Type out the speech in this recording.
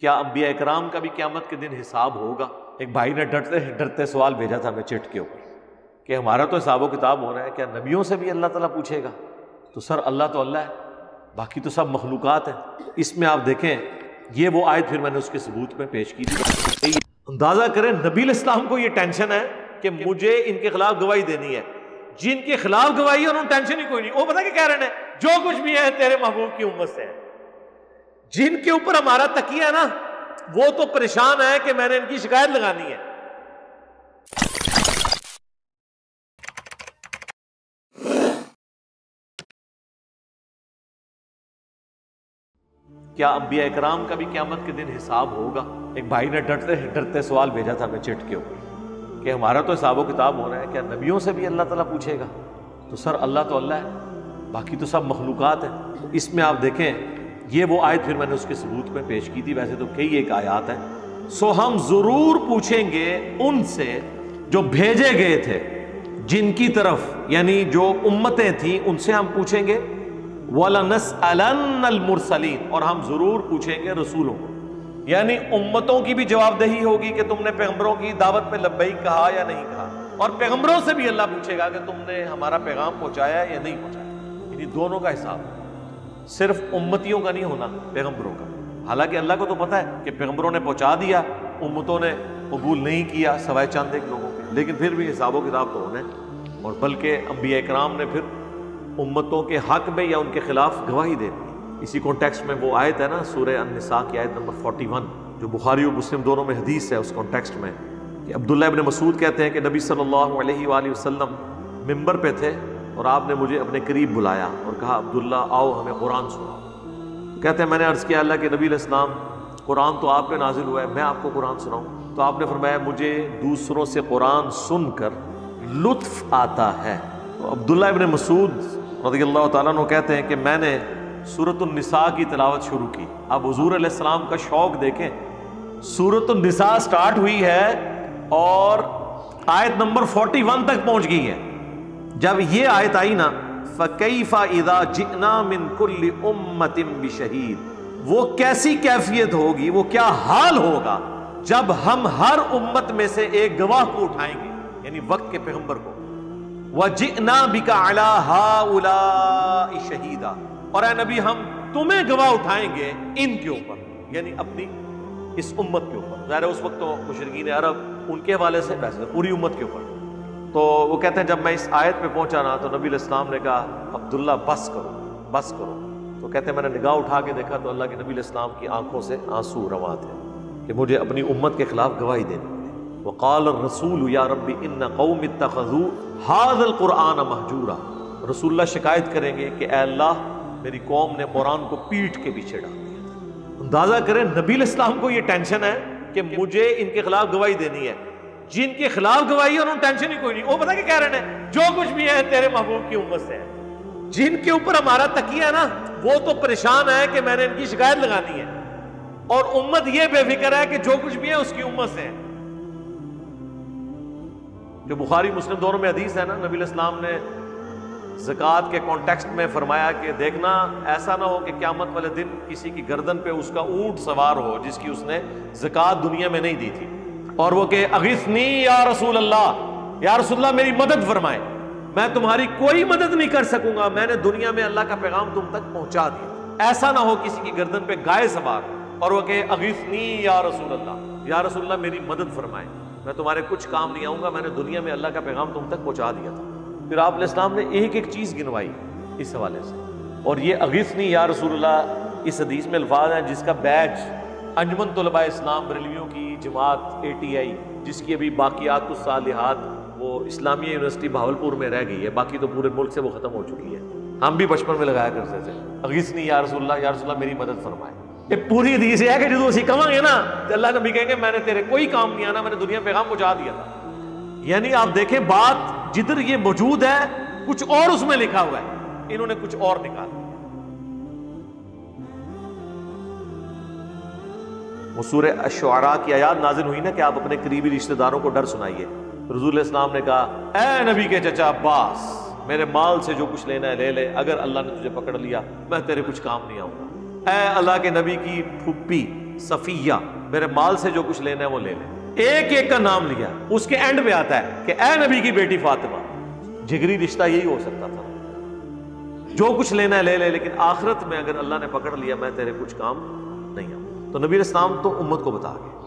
کیا انبیاء اکرام کا بھی قیامت کے دن حساب ہوگا؟ ایک بھائی نے ڈرتے ڈرتے سوال بھیجا تھا ہمیں چٹ کے اوپر کہ ہمارا تو حساب و کتاب ہو رہا ہے، کیا نبیوں سے بھی اللہ تعالیٰ پوچھے گا؟ تو سر اللہ تو اللہ ہے، باقی تو سب مخلوقات ہیں۔ اس میں آپ دیکھیں، یہ وہ آیت پھر میں نے اس کے ثبوت میں پیش کی تھی۔ اندازہ کریں، نبی الاسلام کو یہ ٹینشن ہے کہ مجھے ان کے خلاف گواہی دینی ہے۔ جن کے خلاف گواہی ہے، انہوں ٹینشن ہی کوئی نہیں، وہ پتا کہ کہہ رہے ہیں؟ جو کچھ بھی ہے، تیرے محبوب کی امت سے ہے۔ جن کے اوپر ہمارا تکیہ ہے نا، وہ تو پریشان ہے کہ میں نے ان کی شکایت لگانی ہے۔ کیا انبیاء اکرام کا بھی قیامت کے دن حساب ہوگا؟ ایک بھائی نے ڈرتے ڈرتے سوال بھیجا تھا ہمیں چٹ کے اوپر کہ ہمارا تو حساب و کتاب ہو رہا ہے، کیا نبیوں سے بھی اللہ تعالیٰ پوچھے گا؟ تو سر اللہ تو اللہ ہے، باقی تو سب مخلوقات ہیں۔ اس میں آپ دیکھیں یہ وہ آیت پھر میں نے اس کے ثبوت میں پیش کی تھی، ویسے تو کئی ایک آیات ہیں۔ سو ہم ضرور پوچھیں گے ان سے جو بھیجے گئے تھے، جن کی طرف یعنی جو امتیں تھیں، ان سے ہم پوچھیں گے۔ وَلَنَسْأَلَنَّ الْمُرْسَلِينَ۔ اور ہم ضرور پوچھیں گے رسولوں کو۔ یعنی امتوں کی بھی جواب دہی ہوگی کہ تم نے پیغمبروں کی دعوت پہ لبئی کہا یا نہیں کہا۔ اور پیغمبروں سے بھی اللہ پوچھے گا کہ تم نے ہمارا پیغام پہنچایا یا نہیں پہنچایا۔ یعنی دونوں کا حساب۔ صرف امتیوں کا نہیں ہونا، پیغمبروں کا۔ حالانکہ اللہ کو تو پتا ہے کہ پیغمبروں نے پہنچا دیا، امتوں نے قبول نہیں کیا سوائے چاند ایک لوگوں کے۔ لیکن پھر بھی حساب و کتاب تو ہونے اور بلکہ انبیاء اکرام نے پھر امتوں کے حق میں یا ان کے خلاف گواہی دے دی۔ اسی کانٹیکسٹ میں وہ آیت ہے نا، سورہ النساء کی آیت نمبر 41 جو بخاری و مسلم دونوں میں حدیث ہے اس کانٹیکسٹ میں، کہ عبداللہ ابن مسعود کہتے ہیں کہ نبی صلی اللہ علیہ وآلہ وسلم ممبر پہ تھے۔ اور آپ نے مجھے اپنے قریب بلایا اور کہا، عبداللہ، آؤ ہمیں قرآن سناؤ. کہتے ہیں، میں نے عرض کیا، اللہ کہ نبی علیہ السلام، قرآن تو آپ پہ نازل ہوا ہے، میں آپ کو قرآن سناؤں. تو آپ نے فرمایا، مجھے دوسروں سے قرآن سن کر لطف آتا ہے. تو عبداللہ ابن مسعود رضی اللہ تعالیٰ عنہ کہتے ہیں کہ، میں نے صورت النساء کی تلاوت شروع کی. اب حضور علیہ السلام کا شوق دیکھیں صورت النساء سٹارٹ ہوئی ہے اور آیت نمبر 41 تک پہنچ گئی ہے۔ جب یہ آیت آئی نا، فَكَيْفَ اِذَا جِئْنَا مِن كُلِّ أُمَّةٍ بِشَهِيد۔ وہ کیسی کیفیت ہوگی، وہ کیا حال ہوگا جب ہم ہر امت میں سے ایک گواہ کو اٹھائیں گے یعنی وقت کے پیغمبر کو۔ وَجِئْنَا بِكَ عَلَىٰ هَا أُولَاءِ شَهِيدًا۔ اور اے نبی، ہم تمہیں گواہ اٹھائیں گے ان کے اوپر یعنی اپنی اس امت کے اوپر۔ ظاہر اس وقت تو مشرقین عرب ان کے حوالے سے ویسے پوری امت کے اوپر۔ تو وہ کہتے ہیں جب میں اس آیت پہ پہنچا نا تو نبی علیہ السلام نے کہا، عبداللہ بس کرو بس کرو۔ تو کہتے ہیں میں نے نگاہ اٹھا کے دیکھا تو اللہ کے نبی علیہ السلام کی آنکھوں سے آنسو رواں تھے کہ مجھے اپنی امت کے خلاف گواہی دینی وقال الرسول، یا رب ان قوم اتخذوا هذا القرآن محجورا رسول اللہ شکایت کریں گے کہ اے اللہ، میری قوم نے قرآن کو پیٹ کے پیچھے ڈال دیا۔ اندازہ کریں، نبی الاسلام کو یہ ٹینشن ہے کہ مجھے ان کے خلاف گواہی دینی ہے۔ جن کے خلاف گواہی ہے انہوں ٹینشن ہی کوئی نہیں۔ وہ پتا کہ کہہ رہے ہیں؟ جو کچھ بھی ہے تیرے محبوب کی امت سے۔ ہے جن کے اوپر ہمارا تکیہ ہے نا، وہ تو پریشان ہے کہ میں نے ان کی شکایت لگانی ہے۔ اور امت یہ بے فکر ہے کہ جو کچھ بھی ہے اس کی امت سے۔ ہے جو بخاری مسلم دونوں میں حدیث ہے نا، نبی الاسلام نے زکوٰۃ کے کانٹیکسٹ میں فرمایا کہ دیکھنا، ایسا نہ ہو کہ قیامت والے دن کسی کی گردن پہ اس کا اونٹ سوار ہو جس کی اس نے زکوٰۃ دنیا میں نہیں دی تھی۔ اور وہ کہ اغیثنی یا رسول اللہ. یا رسول اللہ، میری مدد فرمائے۔ میں تمہاری کوئی مدد نہیں کر سکوں گا۔ میں نے دنیا میں اللہ کا پیغام تم تک پہنچا دیا۔ ایسا نہ ہو کسی کی گردن پہ گائے سوار۔ اور وہ کہ اغیثنی یا رسول اللہ. یا رسول اللہ، میری مدد فرمائے۔ میں تمہارے کچھ کام نہیں آؤں گا۔ میں نے دنیا میں اللہ کا پیغام تم تک پہنچا دیا تھا۔ پھر آپ علیہ السلام نے ایک ایک چیز گنوائی اس حوالے سے۔ اور یہ اغیثنی یا رسول اللہ اس حدیث میں الفاظ ہیں جس کا بیچ انجمن طلباء اسلام بریلویوں کی جماعت اے ٹی آئی، جس کی ابھی باقیات الصالحات وہ اسلامیہ یونیورسٹی بھاولپور میں رہ گئی ہے، باقی تو پورے ملک سے وہ ختم ہو چکی ہے۔ ہم بھی بچپن میں لگایا کرتے تھے۔ اغیثنی یا رسول اللہ، یا رسول اللہ میری مدد فرمائے۔ یہ پوری حدیث ہے کہ جدو اسی کما گے نا اللہ نبی کہیں گے، میں نے تیرے کوئی کام نہیں آنا، میں نے دنیا پیغام پہنچا دیا تھا۔ یعنی آپ دیکھیں، بات جدھر یہ موجود ہے، کچھ اور اس میں لکھا ہوا ہے۔ انہوں نے کچھ اور نکالا۔ مسور الشعراء کی آیات نازل ہوئی نا کہ آپ اپنے قریبی رشتہ داروں کو ڈر سنائیے۔ رضول اسلام نے کہا، اے نبی کے چچا عباس، میرے مال سے جو کچھ لینا ہے لے لے، اگر اللہ نے تجھے پکڑ لیا، میں تیرے کچھ کام نہیں آؤں گا۔ اے اللہ کے نبی کی پھپھی، صفیہ، میرے مال سے جو کچھ لینا ہے وہ لے لے۔ ایک ایک کا نام لیا۔ اس کے اینڈ پہ آتا ہے کہ اے نبی کی بیٹی فاطمہ، جگری رشتہ یہی ہو سکتا تھا۔ جو کچھ لینا ہے لے لے، لیکن آخرت میں اگر اللہ نے پکڑ لیا، میں تیرے کچھ کام نہیں آؤں تو نبی اسلام تو امت کو بتا گئے۔